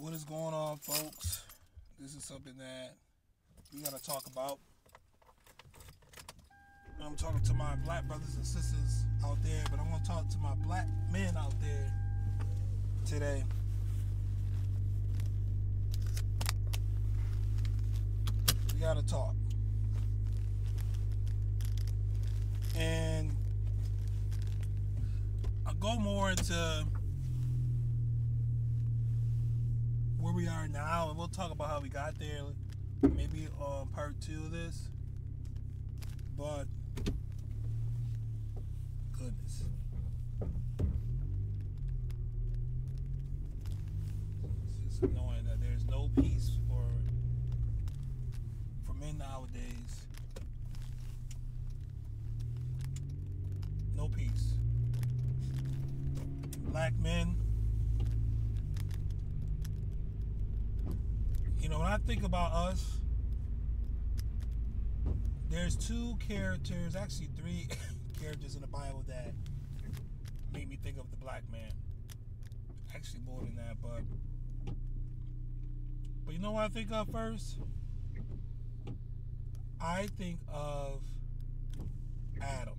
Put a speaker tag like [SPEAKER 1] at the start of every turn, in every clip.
[SPEAKER 1] What is going on, folks? This is something that we gotta talk about. I'm talking to my black brothers and sisters out there, but I'm gonna talk to my black men out there today. We gotta talk. And I'll go more into where we are now, and we'll talk about how we got there, maybe on part two of this. But goodness, it's just annoying that there's no peace for for men nowadays. No peace. Black men you know, when I think about us, there's two characters, actually three characters in the Bible that made me think of the black man. Actually, more than that, but but you know what I think of first? I think of Adam.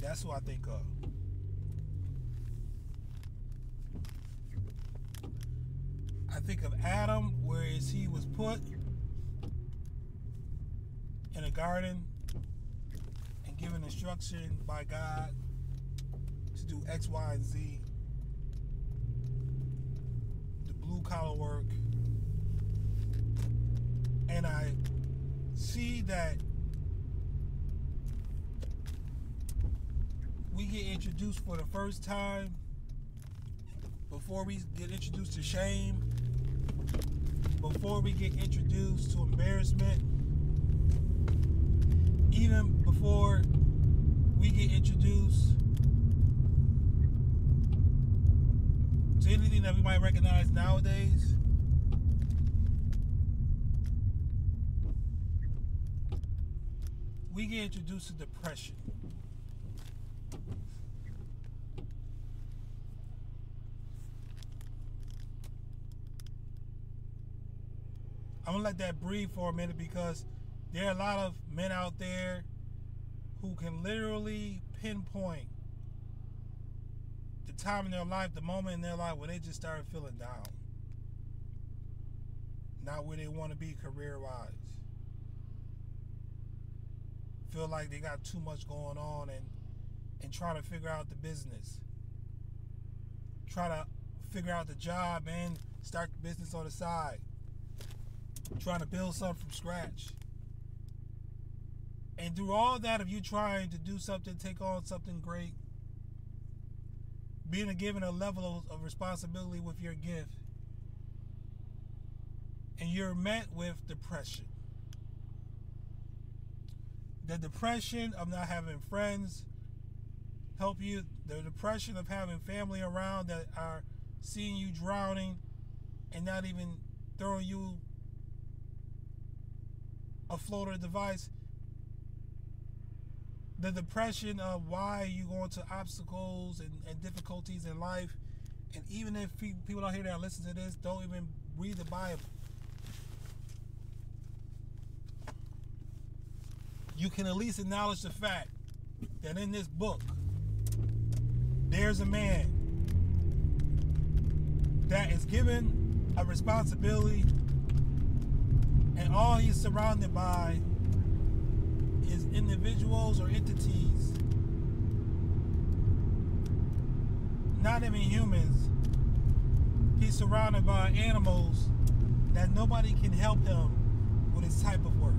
[SPEAKER 1] That's who I think of. I think of Adam, whereas he was put in a garden and given instruction by God to do X, Y, and Z, the blue collar work. And I see that we get introduced for the first time before we get introduced to shame before we get introduced to embarrassment, even before we get introduced to anything that we might recognize nowadays. We get introduced to depression. Let that breathe for a minute because there are a lot of men out there who can literally pinpoint the time in their life, the moment in their life where they just started feeling down. Not where they want to be career wise. Feel like they got too much going on and and trying to figure out the business. Try to figure out the job and start the business on the side trying to build something from scratch. And through all that of you trying to do something, take on something great, being given a level of responsibility with your gift, and you're met with depression. The depression of not having friends help you, the depression of having family around that are seeing you drowning and not even throwing you a floater device, the depression of why you go into obstacles and, and difficulties in life, and even if people out here that listen to this don't even read the Bible, you can at least acknowledge the fact that in this book, there's a man that is given a responsibility and all he's surrounded by is individuals or entities, not even humans. He's surrounded by animals that nobody can help him with his type of work.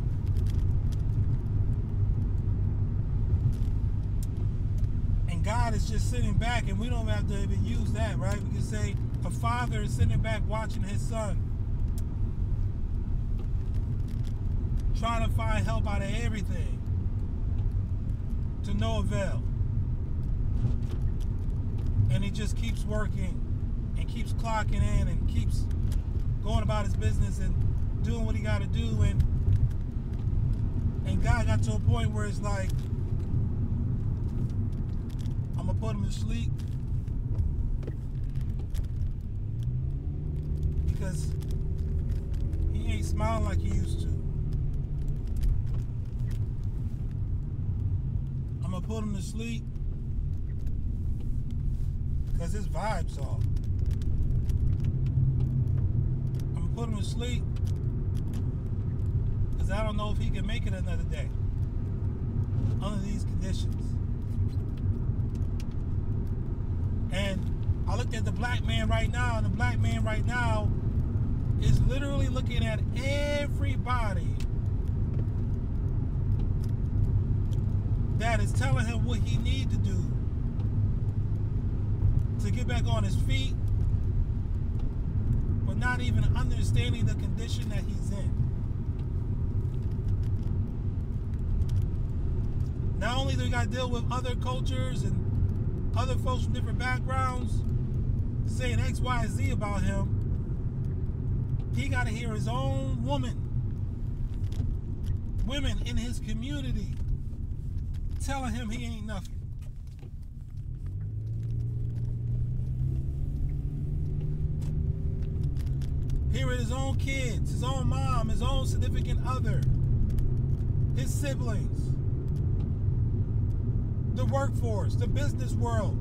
[SPEAKER 1] And God is just sitting back, and we don't have to even use that, right? We can say a father is sitting back watching his son trying to find help out of everything to no avail. And he just keeps working and keeps clocking in and keeps going about his business and doing what he got to do. And and God got to a point where it's like, I'm gonna put him to sleep because he ain't smiling like he used to. Put him to sleep because his vibe's off. I'm gonna put him to sleep because I don't know if he can make it another day under these conditions. And I looked at the black man right now, and the black man right now is literally looking at everybody that is telling him what he needs to do to get back on his feet, but not even understanding the condition that he's in. Not only do we got to deal with other cultures and other folks from different backgrounds saying X, Y, Z about him, he got to hear his own woman, women in his community telling him he ain't nothing. Hearing his own kids, his own mom, his own significant other, his siblings, the workforce, the business world,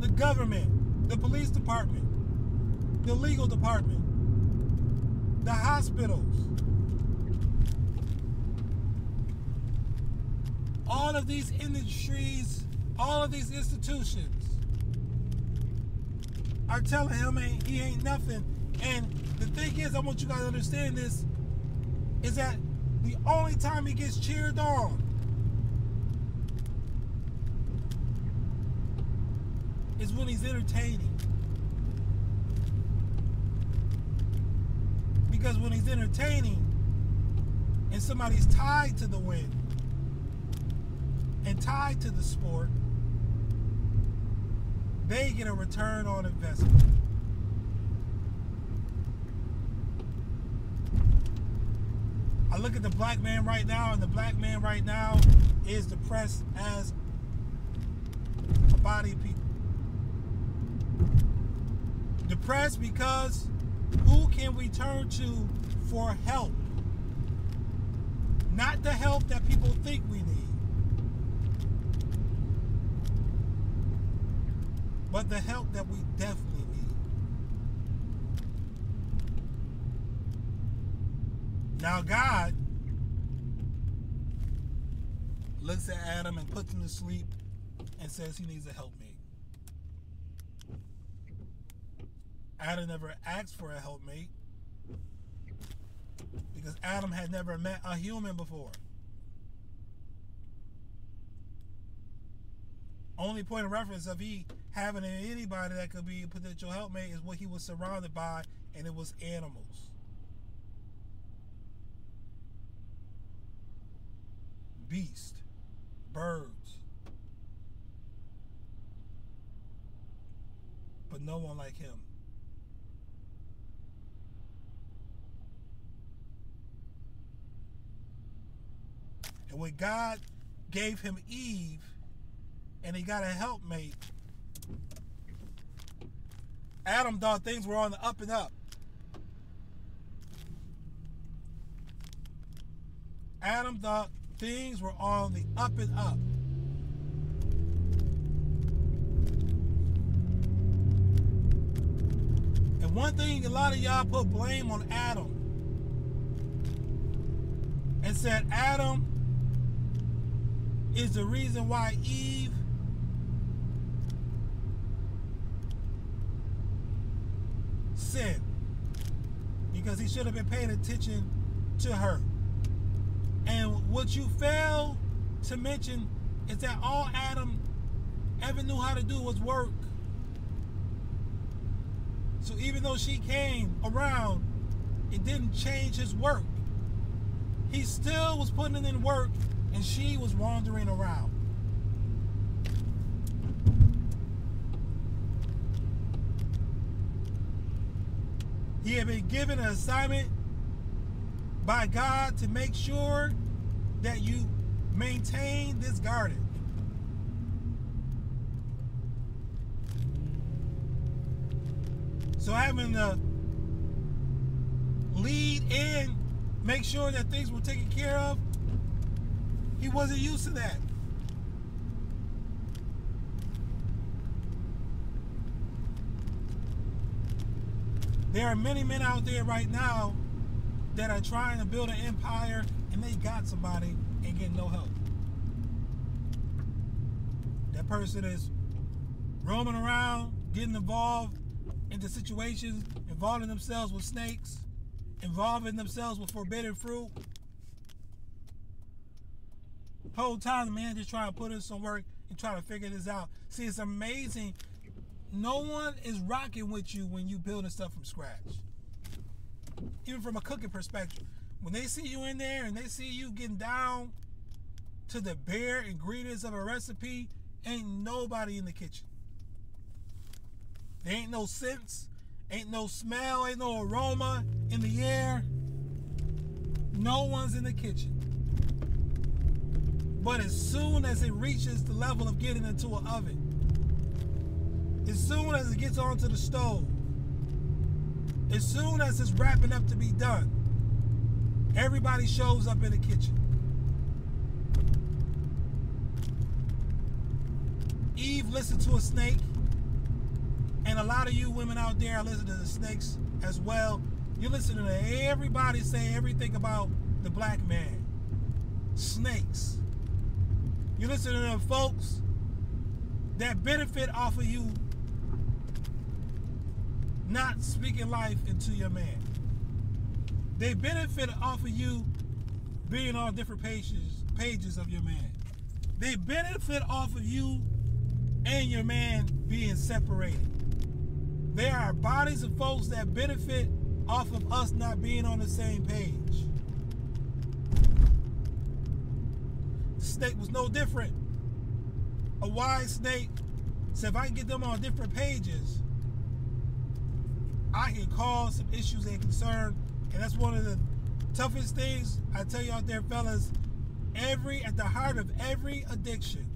[SPEAKER 1] the government, the police department, the legal department, the hospitals. All of these industries, all of these institutions are telling him ain't, he ain't nothing. And the thing is, I want you guys to understand this, is that the only time he gets cheered on is when he's entertaining. Because when he's entertaining and somebody's tied to the win and tied to the sport, they get a return on investment. I look at the black man right now, and the black man right now is depressed as a body of people. Depressed because who can we turn to for help? Not the help that people think we need, but the help that we definitely need. Now, God looks at Adam and puts him to sleep and says he needs a helpmate. Adam never asked for a helpmate because Adam had never met a human before. Only point of reference of he having anybody that could be a potential helpmate is what he was surrounded by, and it was animals. Beast, birds. But no one like him. And when God gave him Eve and he got a helpmate, Adam thought things were on the up and up. Adam thought things were on the up and up. And one thing a lot of y'all put blame on Adam and said, Adam is the reason why Eve Because he should have been paying attention to her. And what you fail to mention is that all Adam ever knew how to do was work. So even though she came around, it didn't change his work. He still was putting in work and she was wandering around. He had been given an assignment by God to make sure that you maintain this garden. So having to lead and make sure that things were taken care of. He wasn't used to that. There are many men out there right now that are trying to build an empire and they got somebody and get no help. That person is roaming around, getting involved into situations, involving themselves with snakes, involving themselves with forbidden fruit. Whole time the man just trying to put in some work and try to figure this out. See, it's amazing. No one is rocking with you when you building stuff from scratch. Even from a cooking perspective. When they see you in there and they see you getting down to the bare ingredients of a recipe, ain't nobody in the kitchen. There ain't no sense, ain't no smell, ain't no aroma in the air. No one's in the kitchen. But as soon as it reaches the level of getting into an oven, as soon as it gets onto the stove, as soon as it's wrapping up to be done, everybody shows up in the kitchen. Eve listened to a snake, and a lot of you women out there are listening to the snakes as well. You're listening to everybody say everything about the black man. Snakes. You listen to them folks that benefit off of you not speaking life into your man. They benefit off of you being on different pages pages of your man. They benefit off of you and your man being separated. There are bodies of folks that benefit off of us not being on the same page. The snake was no different. A wise snake said, if I can get them on different pages, I can cause some issues and concern. And that's one of the toughest things I tell you out there, fellas. Every at the heart of every addiction,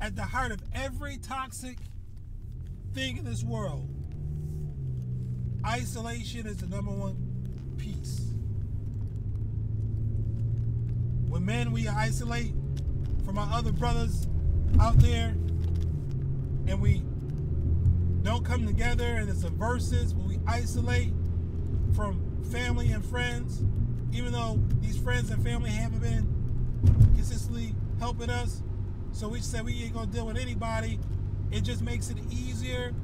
[SPEAKER 1] at the heart of every toxic thing in this world, isolation is the number one piece. When men we isolate from our other brothers out there and we don't come together and it's a versus when we isolate from family and friends, even though these friends and family haven't been consistently helping us. So we said we ain't gonna deal with anybody. It just makes it easier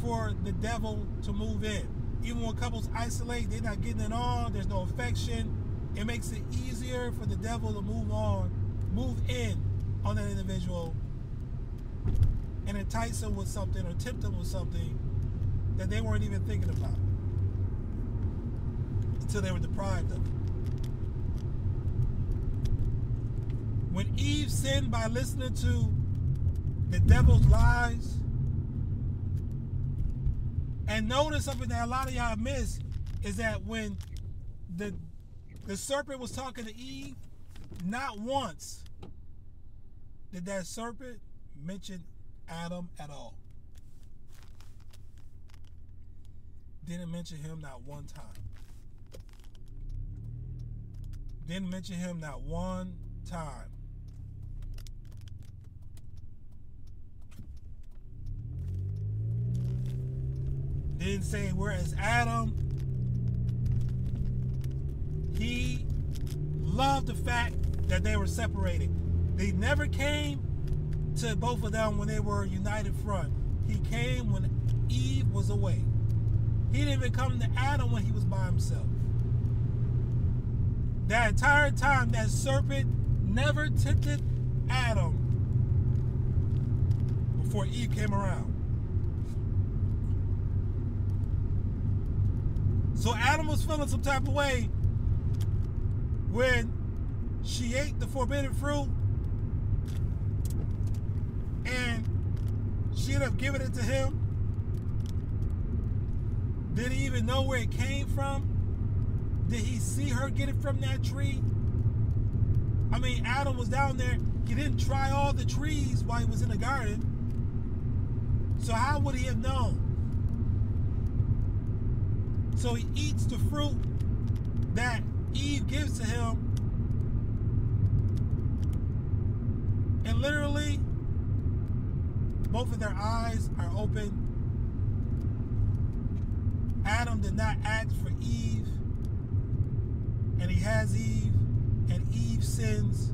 [SPEAKER 1] for the devil to move in. Even when couples isolate, they're not getting it on, there's no affection. It makes it easier for the devil to move on, move in on that individual and entice them with something or tempt them with something that they weren't even thinking about until they were deprived of it. When Eve sinned by listening to the devil's lies, and notice something that a lot of y'all miss is that when the the serpent was talking to Eve, not once did that serpent mention Adam at all. Didn't mention him not one time. Didn't mention him not one time. Didn't say, whereas Adam, he loved the fact that they were separated. They never came to both of them when they were united front. He came when Eve was away. He didn't even come to Adam when he was by himself. That entire time, that serpent never tempted Adam before Eve came around. So Adam was feeling some type of way when she ate the forbidden fruit she ended up giving it to him. Did he even know where it came from? Did he see her get it from that tree? I mean, Adam was down there. He didn't try all the trees while he was in the garden. So how would he have known? So he eats the fruit that Eve gives to him. And literally, both of their eyes are open. Adam did not ask for Eve, and he has Eve, and Eve sins.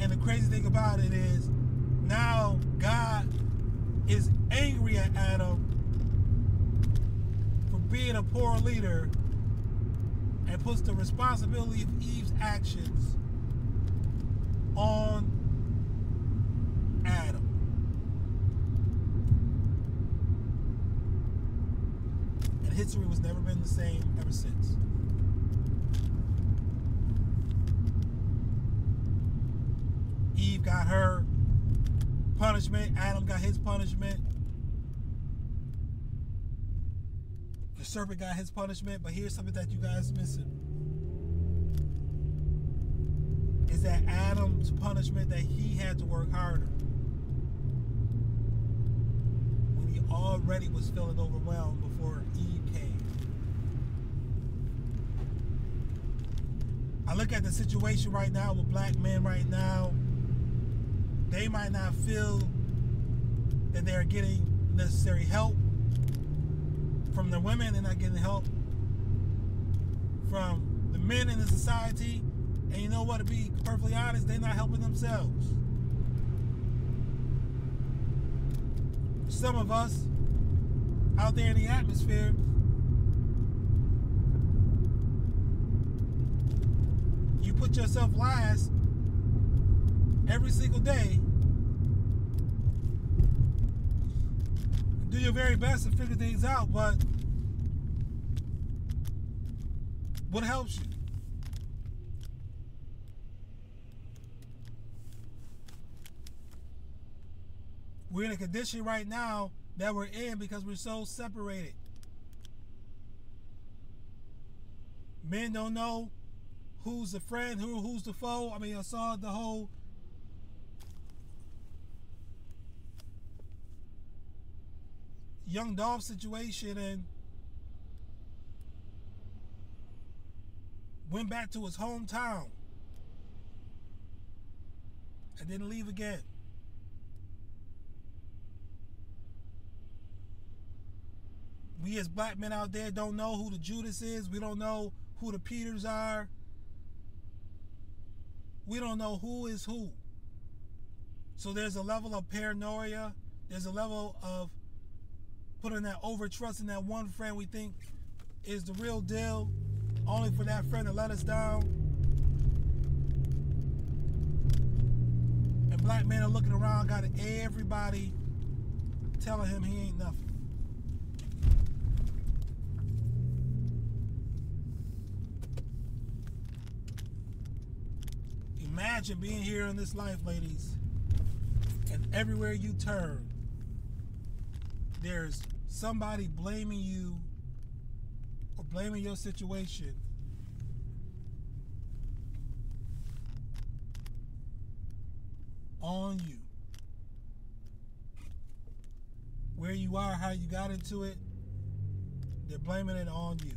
[SPEAKER 1] And the crazy thing about it is, now God is angry at Adam for being a poor leader and puts the responsibility of Eve's actions on Adam. And history was never been the same ever since. Eve got her punishment. Adam got his punishment. The serpent got his punishment. But here's something that you guys missing. Is that Adam's punishment that he had to work harder. When he already was feeling overwhelmed before Eve came. I look at the situation right now with black men right now they might not feel that they're getting necessary help from the women. They're not getting help from the men in the society. And you know what? To be perfectly honest, they're not helping themselves. Some of us out there in the atmosphere you put yourself last every single day. Do your very best to figure things out, but what helps you? We're in a condition right now that we're in because we're so separated. Men don't know who's the friend, who who's the foe. I mean, I saw the whole young Dolph situation and went back to his hometown and didn't leave again. We as black men out there don't know who the Judas is. We don't know who the Peters are. We don't know who is who. So there's a level of paranoia. There's a level of putting that over trust in that one friend we think is the real deal, only for that friend to let us down. And black men are looking around, got everybody telling him he ain't nothing. Imagine being here in this life, ladies, and everywhere you turn, there's somebody blaming you or blaming your situation on you. Where you are, how you got into it, they're blaming it on you.